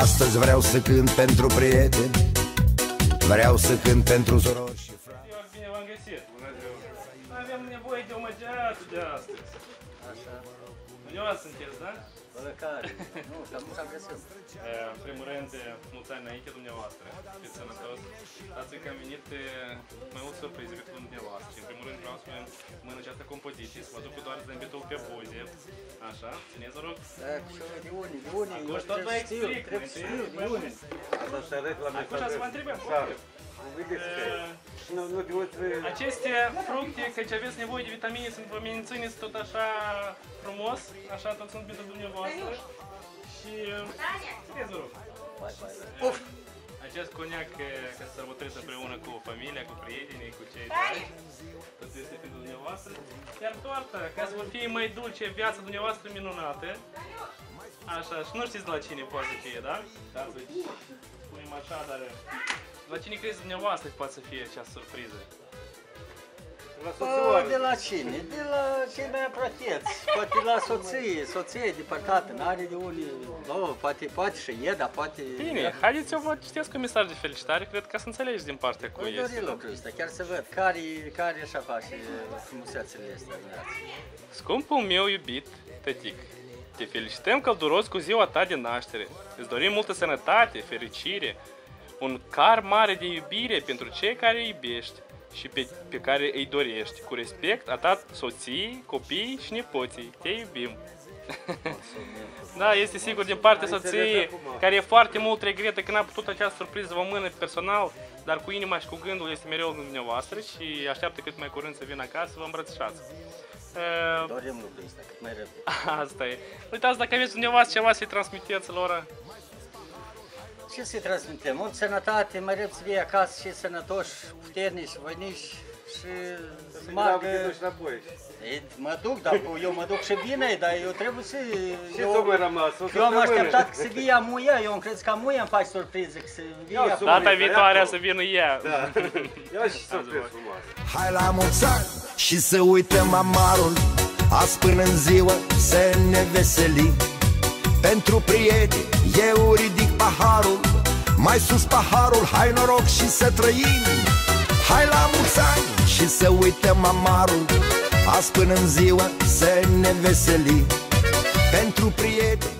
Astăzi vreau să cânt pentru prieteni Vreau să cânt pentru sorori nevoie de o măgeată de astăzi. Așa, Dumneavoastră sunteți, da? fără care. Nu, că nu s-a găsit. E, În primul rând, mulți ani înainte dumneavoastră. Fiți sănătos. Dați că am venit e, mai mult surprize pentru dumneavoastră. Și în primul rând vreau să mână această compoziție, să vă duc doar zâmbetul pe buze. Așa, țineți, vă rog. Da, și eu, de unii, de unii, Acum eu tot vă trebuie să știu, explic, trebuie să mai știu, întâi, de mai unii. Asta să arăt la Acum să vă întrebăm. Da. Vedeți că E, nu, nu de uite, Aceste fructe, căci aveți nevoie de vitamine, să vă mențineți tot așa frumos, așa tot sunt pentru dumneavoastră. Și, țineți, vă rog. Vai, vai, vai. Uf! Acest coniac eh, ca să sărbătoriți împreună cu familia, cu prietenii, cu cei dragi. Tot este pentru dumneavoastră. Iar toarta, ca să vă fie mai dulce viața dumneavoastră minunată. Așa, și nu știți la cine poate să fie, da? Da, să spunem așa, dar la cine crezi dumneavoastră poate să fie această surpriză? la Bă, de soțioară. la cine? De la cei mai apropiați. Poate la soție, soție de păcate, n-are de unii. Oh, poate, poate și e, dar poate... Bine, haideți eu vă citesc un mesaj de felicitare, cred că să înțelegeți din partea Voi cui dori este. lucrul ăsta, chiar să văd care, care așa face frumusețele astea în viață. Scumpul meu iubit, tătic, te felicităm călduros cu ziua ta de naștere. Îți dorim multă sănătate, fericire, un car mare de iubire pentru cei care îi iubești și pe, pe care îi dorești. Cu respect, atât soții, copii și nepoții. Te iubim. da, este sigur din partea soției, care e foarte mult regretă că n-a putut această surpriză să vă mână personal, dar cu inima și cu gândul este mereu în dumneavoastră și așteaptă cât mai curând să vină acasă să vă îmbrățișați. Uh, Dorim lucrul ăsta, cât mai repede. Asta e. Uitați, dacă aveți dumneavoastră ceva să-i transmiteți lor. Ce să-i transmitem? Mult sănătate, mai repede să fie acasă și sănătoși, puternici, voinici și să Să magă. te duci înapoi. Ei, mă duc, dar eu mă duc și bine, dar eu trebuie să... Ce eu, s-o mai rămas? O eu am săptămână. așteptat să vie amuia, eu am crezut că amuia îmi faci surpriză, că să vie Ia acum. să- Data Ia viitoare acolo. să vină ea. Da. Ia și surpriză frumoasă. Hai la mulți ani și să uităm amarul Azi până în ziua să ne veselim Pentru prieteni eu ridic paharul Mai sus paharul, hai noroc și să trăim. Hai la mulți ani și să uităm amarul Azi până în ziua să ne veselim. Pentru prieteni